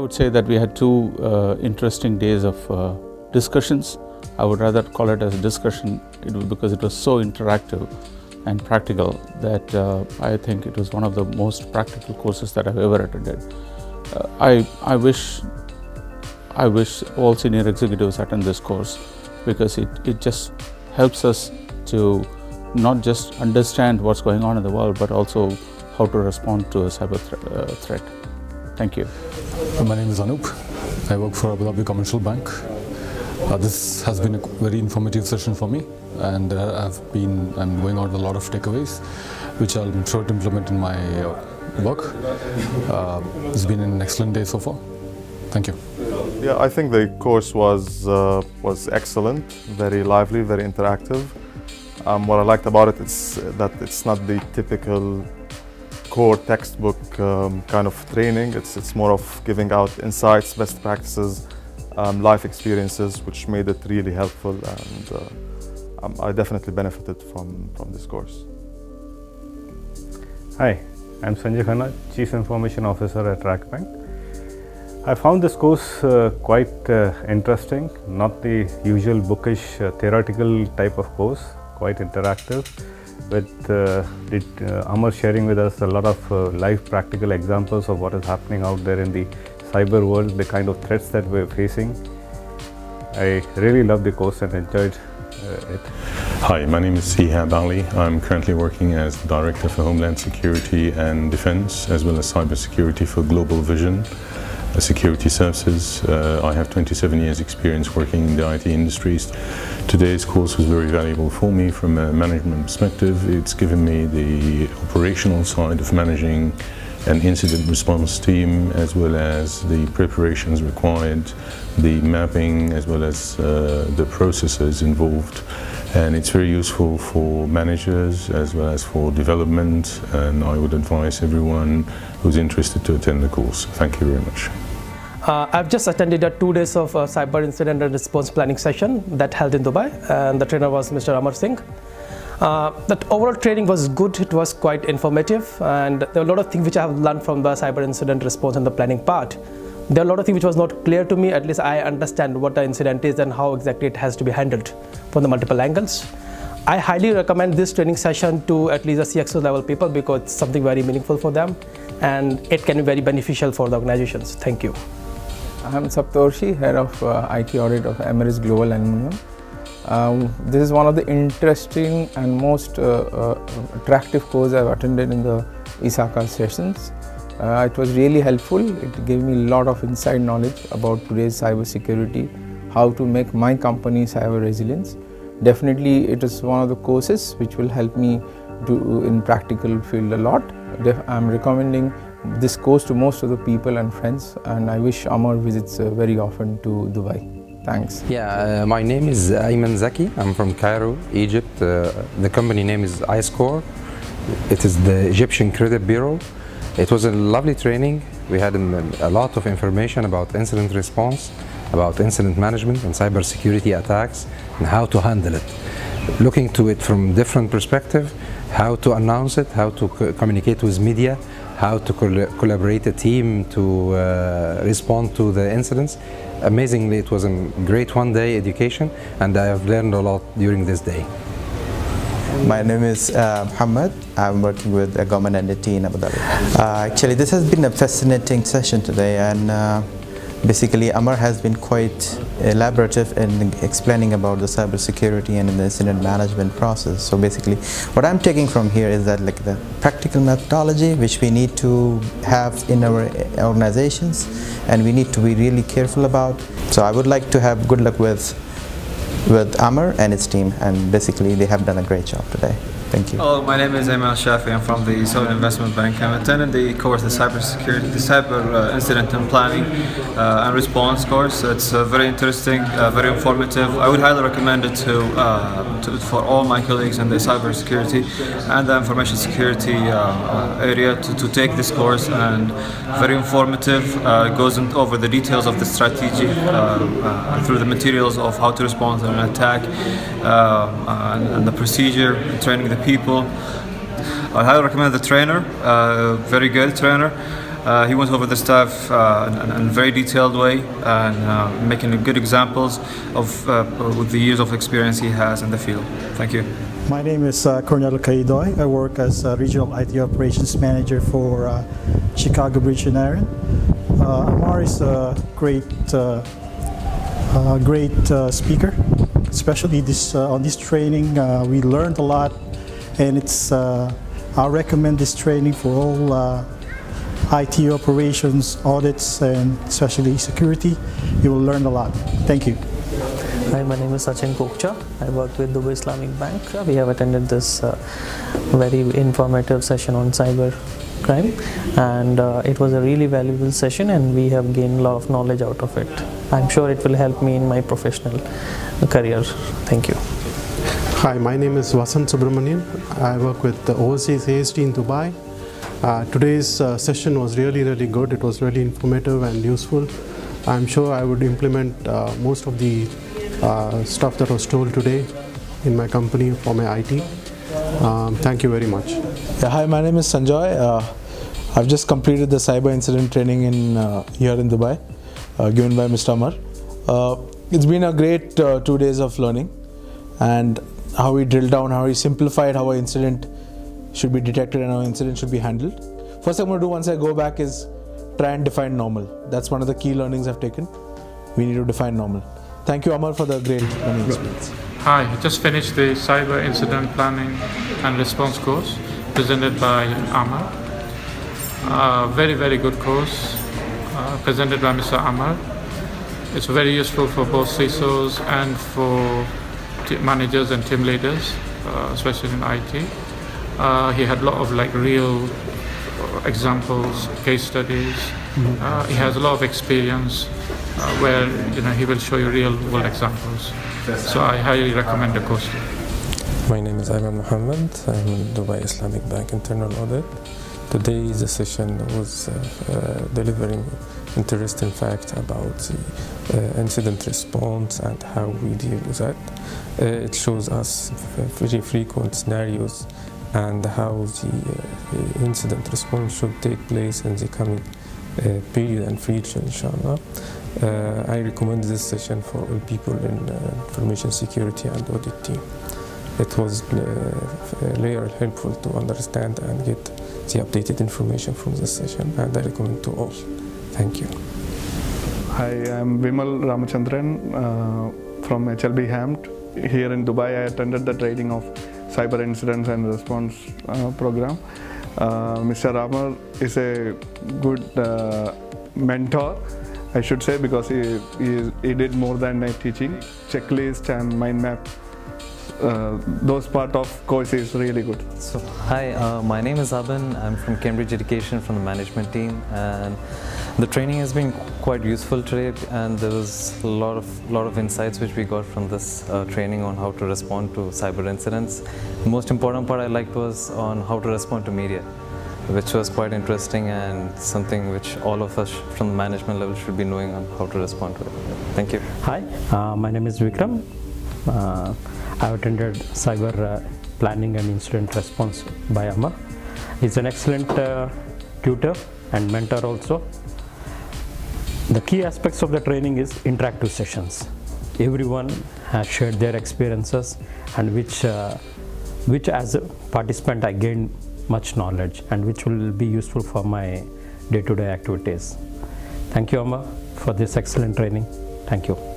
I would say that we had two uh, interesting days of uh, discussions. I would rather call it as a discussion because it was so interactive and practical that uh, I think it was one of the most practical courses that I've ever attended. Uh, I, I wish I wish all senior executives attend this course because it, it just helps us to not just understand what's going on in the world but also how to respond to a cyber thre- uh, threat. Thank you. My name is Anup. I work for Abu Dhabi Commercial Bank. Uh, this has been a very informative session for me, and uh, I've been I'm going out with a lot of takeaways, which I'm sure to implement in my uh, work. Uh, it's been an excellent day so far. Thank you. Yeah, I think the course was uh, was excellent, very lively, very interactive. Um, what I liked about it is that it's not the typical core textbook um, kind of training. It's it's more of giving out insights, best practices, um, life experiences, which made it really helpful, and uh, um, I definitely benefited from from this course. Hi, I'm Sanjay Khanna, Chief Information Officer at Rakbank. I found this course uh, quite uh, interesting, not the usual bookish uh, theoretical type of course, quite interactive, with uh, uh, Amar sharing with us a lot of uh, live practical examples of what is happening out there in the cyber world, the kind of threats that we're facing. I really loved the course and enjoyed uh, it. Hi, my name is Sihab Ali. I'm currently working as the Director for Homeland Security and Defense, as well as Cybersecurity for Global Vision Security Services. Uh, I have 27 years experience working in the IT industries. Today's course was very valuable for me from a management perspective. It's given me the operational side of managing an incident response team as well as the preparations required, the mapping as well as uh, the processes involved. And it's very useful for managers as well as for development and I would advise everyone who's interested to attend the course. Thank you very much. Uh, I've just attended a two days of uh, cyber incident and response planning session that held in Dubai, and the trainer was Mr. Amar Singh. Uh, that overall training was good. It was quite informative, and there are a lot of things which I have learned from the cyber incident response and the planning part. There are a lot of things which was not clear to me. At least I understand what the incident is and how exactly it has to be handled from the multiple angles. I highly recommend this training session to at least the CXO level people because it's something very meaningful for them, and it can be very beneficial for the organizations. Thank you. I'm Saptorshi, head of uh, IT audit of Emirates Global Aluminium. Um, this is one of the interesting and most uh, uh, attractive course I've attended in the ISACA sessions. Uh, it was really helpful. It gave me a lot of inside knowledge about today's cyber security, how to make my company cyber resilience. Definitely, it is one of the courses which will help me do in practical field a lot. I'm recommending this course to most of the people and friends, and I wish Amar visits uh, very often to Dubai. Thanks. Yeah, uh, my name is Ayman Zaki. I'm from Cairo, Egypt. Uh, the company name is iScore. It is the Egyptian Credit Bureau. It was a lovely training. We had um, a lot of information about incident response, about incident management and cybersecurity attacks, and how to handle it. Looking to it from different perspective, how to announce it, how to co- communicate with media, how to col- collaborate a team to uh, respond to the incidents. Amazingly, it was a great one-day education, and I have learned a lot during this day. My name is uh, Muhammad. I'm working with a government entity in Abu Dhabi. Uh, actually, this has been a fascinating session today, and uh, basically, Amar has been quite elaborative in explaining about the cybersecurity and the incident management process. So basically, what I'm taking from here is that like the practical methodology which we need to have in our organizations, and we need to be really careful about. So I would like to have good luck with with Amar and his team, and basically they have done a great job today. Thank you. Hello, my name is Emil Shafi. I'm from the Saudi Investment Bank. I'm attending the course, the cybersecurity, the cyber uh, incident and planning uh, and response course. It's uh, very interesting, uh, very informative. I would highly recommend it to, uh, to for all my colleagues in the cybersecurity and the information security uh, area to, to take this course. And very informative. It goes over the details of the strategy through the materials of how to respond to an attack and, and the procedure, training the people. I highly recommend the trainer, uh, very good trainer. Uh, he went over the stuff uh, in, in, a very detailed way and uh, making good examples of uh, with the years of experience he has in the field. Thank you. My name is uh, Cornel Kaidoy. I work as a Regional IT Operations Manager for uh, Chicago Bridge and Iron. Amar is a great, great speaker, especially this on this training. we learned a lot, and it's I recommend this training for all uh, IT operations, audits, and especially security. You will learn a lot. Thank you. Hi, my name is Sachin Kokcha. I work with Dubai Islamic Bank. We have attended this uh, very informative session on cyber crime and uh, it was a really valuable session and we have gained a lot of knowledge out of it. I'm sure it will help me in my professional career. Thank you. Hi, my name is Vasant Subramanian. I work with the Overseas ASD in Dubai. Uh, today's uh, session was really, really good. It was really informative and useful. I'm sure I would implement uh, most of the uh, stuff that was told today in my company for my IT. Um, thank you very much. Yeah, hi, my name is Sanjoy. Uh, I've just completed the cyber incident training in uh, here in Dubai, given by Mr. Amar. it's been a great two days of learning and how we drill down, how we simplified how an incident should be detected and how an incident should be handled. First thing I'm going to do once I go back is try and define normal. That's one of the key learnings I've taken. We need to define normal. Thank you, Amar, for the great learning experience. Hi, I just finished the Cyber Incident Planning and Response course presented by Amar. Uh, very, very good course uh, presented by Mr. Amar. It's very useful for both CISOs and for managers and team leaders, uh, especially in IT. Uh, he had a lot of like real examples, case studies. Mm-hmm. Uh, he has a lot of experience uh, where you know he will show you real world examples. So I highly recommend the course. My name is Ayman Mohammed. I'm in Dubai Islamic Bank Internal Audit. Today the session was uh, uh, delivering interesting facts about the uh, incident response and how we deal with that. Uh, it shows us very frequent scenarios and how the uh, incident response should take place in the coming uh, period and future, inshallah. I recommend this session for all people in information security and audit team it was uh, helpful to understand and get the updated information from this session and I recommend to all. Thank you. Hi, I'm Vimal Ramachandran uh, from HLB HAMT. Here in Dubai, I attended the training of Cyber Incidents and Response uh, program. Uh, Mr. Amar is a good uh, mentor, I should say, because he, he, he did more than teaching. Checklist and mind map those part of course is really good. So, hi, uh, my name is Aban. I'm from Cambridge Education from the management team and the training has been quite useful today and there was a lot of lot of insights which we got from this uh, training on how to respond to cyber incidents. The most important part I liked was on how to respond to media which was quite interesting and something which all of us from the management level should be knowing on how to respond to it. Thank you. Hi, uh, my name is Vikram. Uh, I attended cyber uh, planning and incident response by Amar. He's an excellent uh, tutor and mentor also. The key aspects of the training is interactive sessions. Everyone has shared their experiences and which, uh, which as a participant I gained much knowledge and which will be useful for my day-to-day -day activities. Thank you Amar for this excellent training. Thank you.